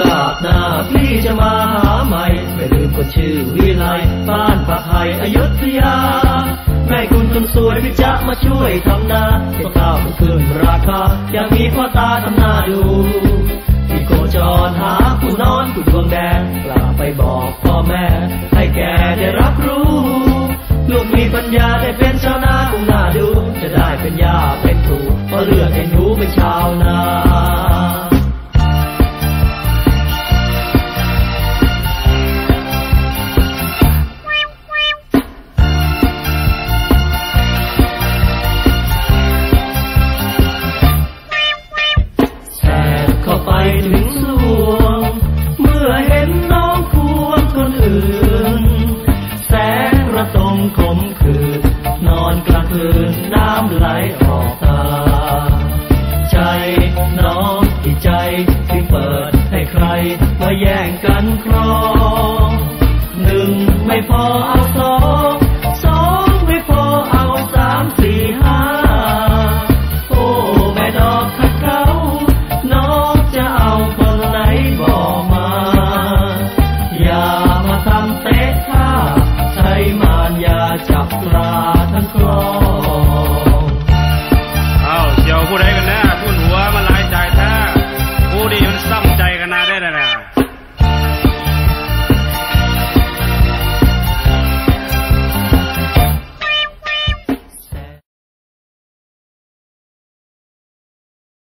กาสหน้าพี่จะมาหาใหม่ไม่ลืมคนชื่อวิไลบ้านปากไห่อยุธยา แม่คุณคนสวยพี่จะมาช่วยทำนาเก็บข้าวขึ้นราคาอยากมีพ่อตาทำหน้าดูพี่โกจรหาคุณนอนคุณดวงแดงกลับไปบอกพ่อแม่ ให้แกได้รับรู้ลูกมีปัญญาได้เป็นชาวนาคงน่าดู จะได้เป็นยาเป็นถูเพราะเลือดให้หนูเป็นชาวนา ถึงสวง เมื่อเห็นน้องควงคนอื่น แสงระทมขมขืนนอนกลางคืนน้ำไหลออกตา ใจน้องที่ใจที่เปิดให้ใครมาแย่งกันใคร Rama.